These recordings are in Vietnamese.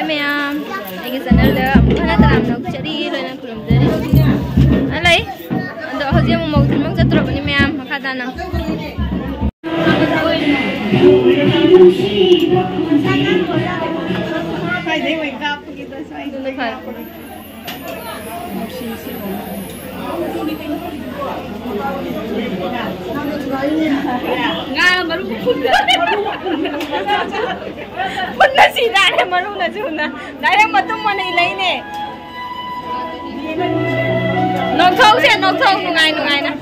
Hi ma'am. Lagi sanal. Alai. Nga maru punna punna si dare maru na chuna dare matum mane lai ne nok thau se nok thau nu ngai nu ngai na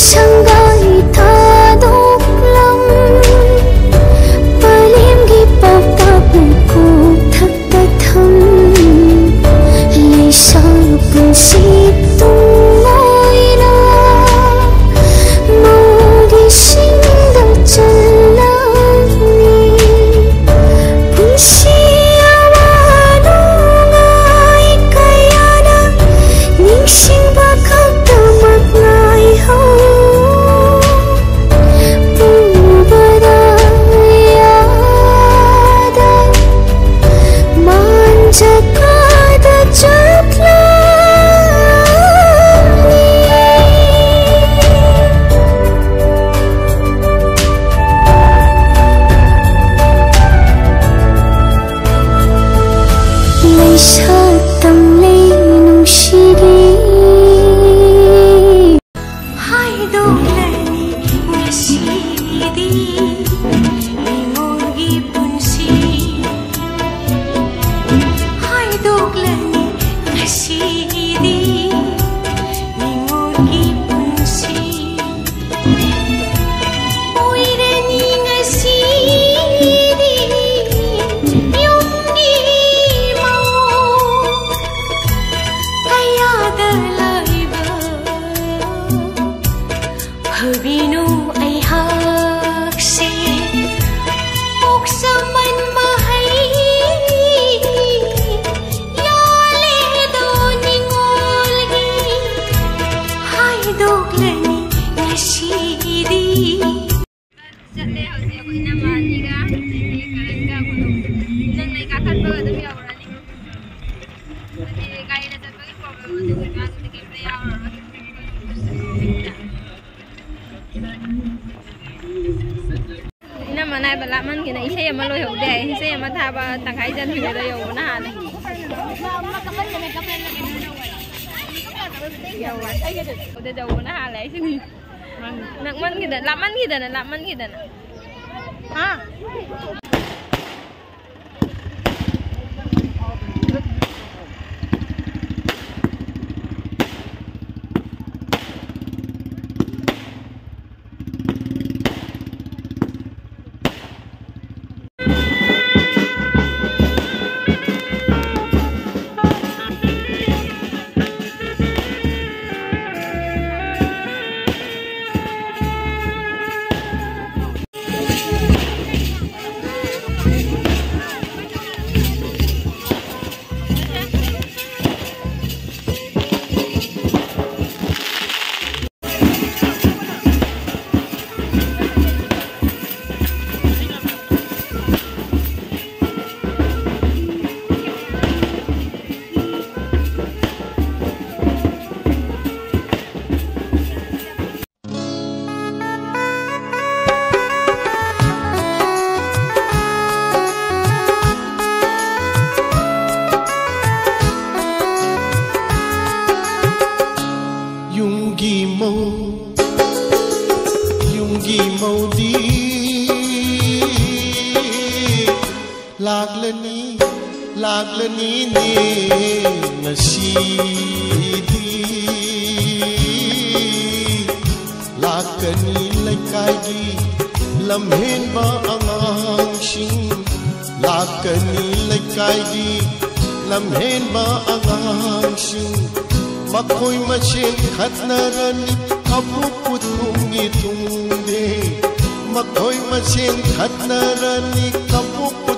chẳng gọi ta đúc lòng bởi bao ta buồn cuộc thật ta thâm lì sao buồn xin 动了你，我心底。shiri chatte hausi akoina mani ga ni karanga kono nan mai ka khat ba da biya wala ni ni gai da da bagi problem da ka da ke biya wala ina manai bala man gina ise ya malo yau dai ise ya mata ba tangai jan ni da yau na ne ma ka ban ne ka ban ne Nak man dah, laman mandi dah, lap mandi dah, ah. लागलनी लागलनी ने नशीदी लागनी लकागी लम्हेन बा अगांशिंग लागनी लकागी लम्हेन बा अगांशिंग मखोई मचे खतनरनी अबु पुतुंगी तुंगे मखोई मचे खतनरनी कबु पुत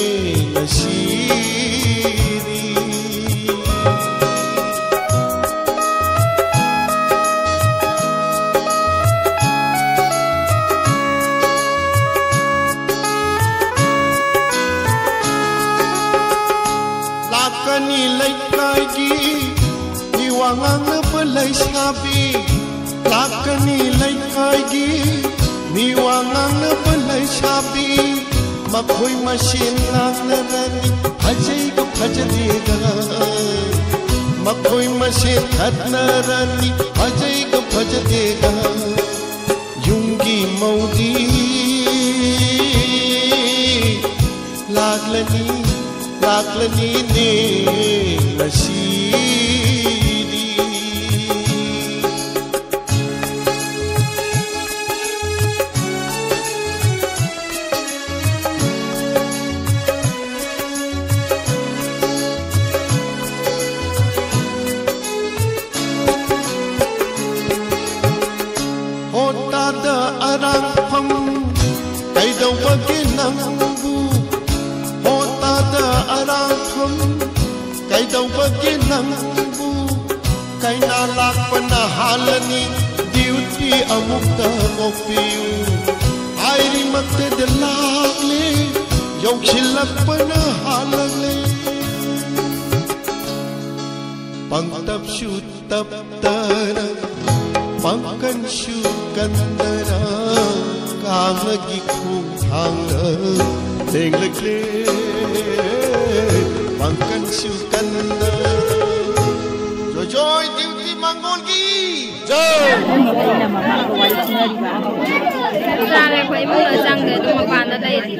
nang bunai shabi ma khoi ma shin nang rani hajai ko phajdi da ma khoi ma shin khatna rani hajai ko phajdi da yungi maudi laglani laglani ne nashi ꯑꯔꯥꯡꯐꯝ ꯀꯩꯗꯧꯕꯒꯤ ꯅꯪꯕꯨ ꯍꯣꯇꯥꯗ ꯑꯔꯥꯡꯐꯝ ꯀꯩꯗꯧꯕꯒꯤ ꯅꯪꯕꯨ ꯀꯩꯅꯥ ꯂꯥꯛꯄꯅ ꯍꯥꯜꯂꯅꯤ ꯗ꯭ꯌꯨꯇꯤ ꯑꯃꯨꯛꯇ ꯃꯣꯛꯄꯤꯌꯨ ꯍꯥꯏꯔꯤꯃꯛꯇꯗ ꯂꯥꯛꯂꯦ ꯌꯧꯁꯤꯜꯂꯛꯄꯅ ꯍꯥꯜꯂꯛꯂꯦ ꯄꯪꯇꯞꯁꯨ ꯇꯞꯇꯅ ꯄꯪꯀꯟꯁꯨ ꯀꯟꯗꯅ cảm gi khung thang nơ tình lực lê bằng căn siêu căn nơ rồi rồi tiêu ti mang ngôn ghi giờ để tôi mà bàn ở đây thì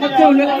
Hãy không bỏ lỡ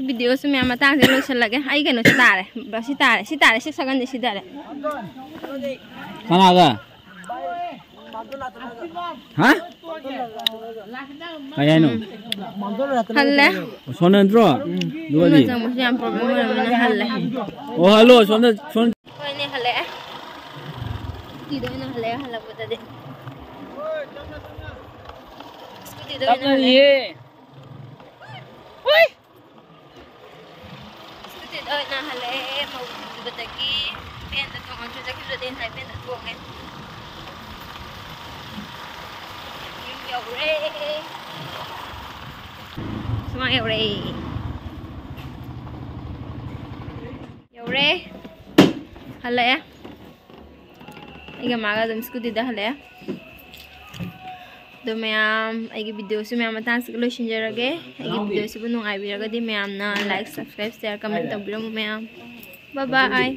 ꯑꯩꯒꯤ ꯚꯤꯗꯤꯑꯣꯁꯨ ꯃꯌꯥꯝ ꯃꯇꯥꯡꯁꯦ ꯂꯣꯏꯁꯤꯜꯂꯒꯦ ꯑꯩ ꯀꯩꯅꯣꯁꯤ ꯇꯥꯔꯦ ꯁꯤ ꯇꯥꯔꯦ ꯁꯤ ꯇꯥꯔꯦ ꯁꯤ ꯁꯒꯟꯁꯦ ꯁꯤ ꯇꯥꯔꯦ ꯀꯅꯥꯒ ꯍꯥ ꯀꯩ ꯍꯥꯏꯅꯣ ꯍꯜꯂꯦ ꯁꯣꯟꯗ ꯅꯠꯇ꯭ꯔꯣ ꯁꯣꯝꯗ ꯑꯗꯨꯒꯗꯤ ꯆꯪꯕꯁꯨ ꯌꯥꯝ ꯄ꯭ꯔꯣꯕ꯭ꯂꯦꯝ ꯑꯣꯏꯔꯕꯅꯤꯅ ꯍꯜꯂꯦ ꯑꯣ ꯍꯜꯂꯣ ꯁꯣꯝꯗ ꯁꯣꯝ ꯍꯣꯏꯅꯦ ꯍꯜꯂꯛꯑꯦ ꯁ꯭ꯀꯨꯇꯤꯗ ꯑꯣꯏꯅ ꯍꯜꯂꯛꯑꯦ ꯍꯜꯂꯛꯄꯗꯗꯤ ꯁ꯭ꯀꯨꯇꯤꯗ ꯑꯣꯏꯅ ꯍꯜꯂꯛꯑꯦ did oi na hale mo betaki pen ta tong antu ta kisu den hai pen ta tong ne yung yo re suma yo re yo re hale ya iga maga dum sku dida hale ya ꯑꯗꯣ ꯃꯌꯥꯝ ꯑꯩꯒꯤ ꯚꯤꯗꯤꯑꯣꯁꯨ ꯃꯌꯥꯝ ꯃꯇꯥꯡꯁꯤꯒ ꯂꯣꯏꯁꯤꯟꯖꯔꯒꯦ ꯑꯩꯒꯤ ꯚꯤꯗꯤꯑꯣꯁꯤꯕꯨ ꯅꯨꯡꯉꯥꯏꯕꯤꯔꯒꯗꯤ ꯃꯌꯥꯝꯅ ꯂꯥꯏꯛ ꯁꯕꯁꯀ꯭ꯔꯥꯏꯕ ꯁꯤꯌꯔ ꯀꯃꯦꯟ ꯇꯧꯕꯤꯔꯝꯃꯨ ꯃꯌꯥꯝ ꯕꯥꯏ ꯕꯥꯏ